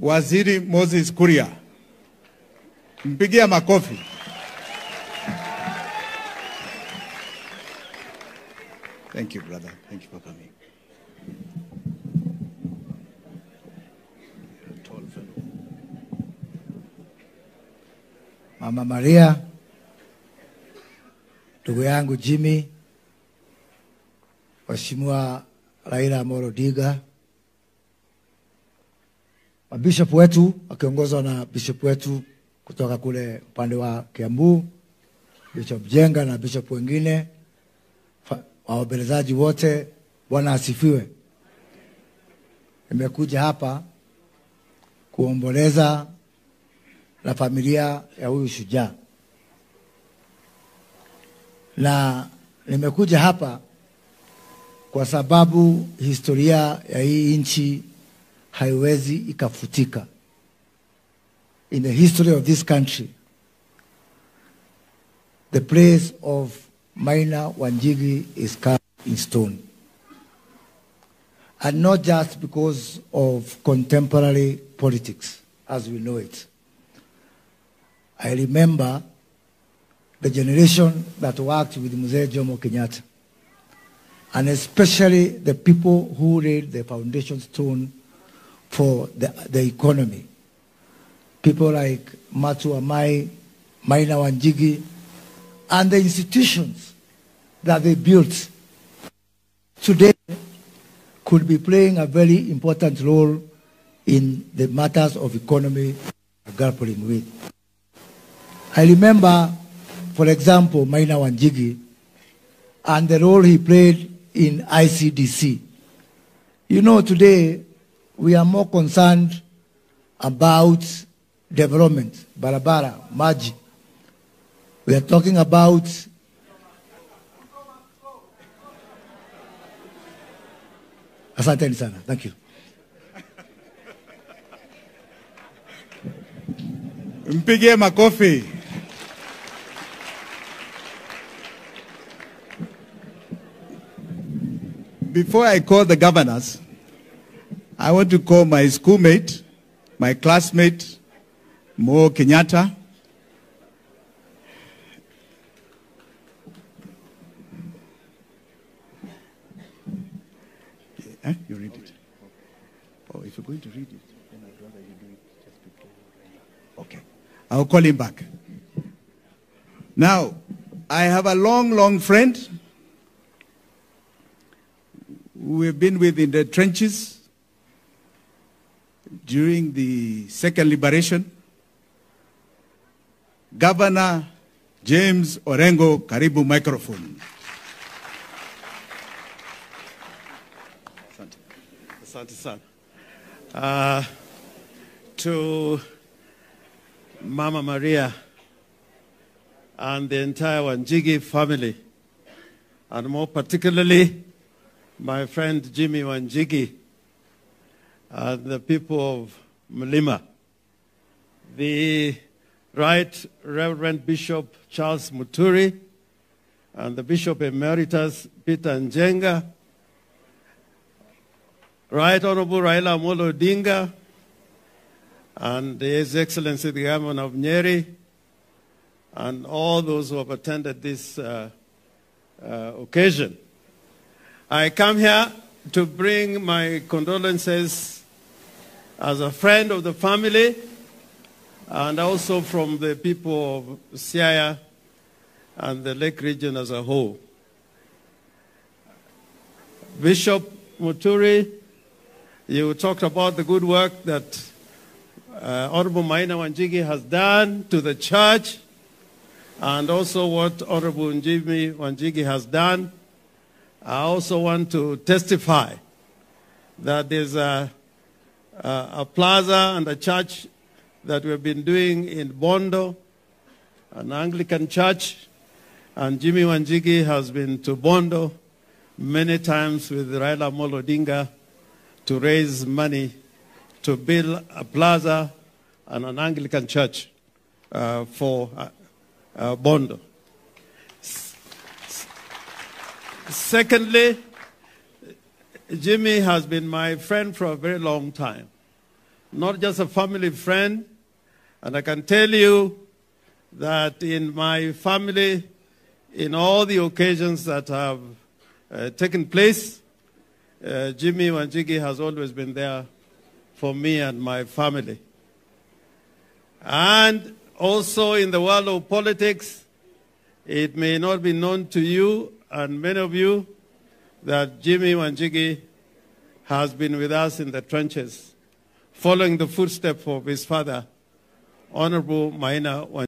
Waziri Moses Kuria. Mpigia makofi. Thank you, brother. Thank you for coming. Mama Maria, ndugu yangu Jimmy, Mheshimiwa Raila Amolo Odinga, mabishop wetu wakiongozwa na bishop wetu kutoka kule upande wa Kiambu, Bishop Jenga na bishop wengine, waombolezaji wote, Bwana asifiwe. Nimekuja hapa kuomboleza na familia ya huyu shujaa, na nimekuja hapa kwa sababu historia ya hii nchi haiwezi ikafutika. In the history of this country, the place of Maina Wanjigi is carved in stone. And not just because of contemporary politics as we know it. I remember the generation that worked with Mzee Jomo Kenyatta, and especially the people who laid the foundation stone for the, the economy. People like Matu Amai, Maina Wanjigi, and the institutions that they built today could be playing a very important role in the matters of economy grappling with. I remember, for example, Maina Wanjigi and the role he played in ICDC. You know, today we are more concerned about development, barabara, maji. We are talking about Asanteni sana. Thank you. Mpigie makofi. Before I call the governors, I want to call my schoolmate, my classmate, Mo Kenyatta. Eh? You read it. Oh, if you're going to read it, then I'd rather you do it just before. Okay. I'll call him back. Now, I have a long, long friend who we've been with in the trenches during the second liberation. Governor James Orengo Karibu microphone. Asante sana. Uh, to Mama Maria and the entire Wanjigi family, and more particularly my friend Jimmy Wanjigi and the people of Mlima, the Right Reverend Bishop Charles Muturi, and the Bishop Emeritus Peter Njenga, Right Honorable Raila Amolo Odinga, and His Excellency the Governor of Nyeri, and all those who have attended this uh, uh, occasion. I come here to bring my condolences as a friend of the family and also from the people of Siaya and the Lake region as a whole. Bishop Muturi, you talked about the good work that uh, Honorable Maina Wanjigi has done to the church and also what Honorable Jimmy Wanjigi has done. I also want to testify that there's a, a, a plaza and a church that we've been doing in Bondo, an Anglican church, and Jimmy Wanjigi has been to Bondo many times with Raila Amolo Odinga to raise money to build a plaza and an Anglican church uh, for uh, uh, Bondo. S- Secondly, Jimmy has been my friend for a very long time. not just a family friend. And I can tell you that in my family, in all the occasions that have uh, taken place, uh, Jimmy Wanjigi has always been there for me and my family. And also in the world of politics, it may not be known to you and many of you that Jimmy Wanjigi has been with us in the trenches, following the footsteps of his father, Honorable Maina Wanjigi.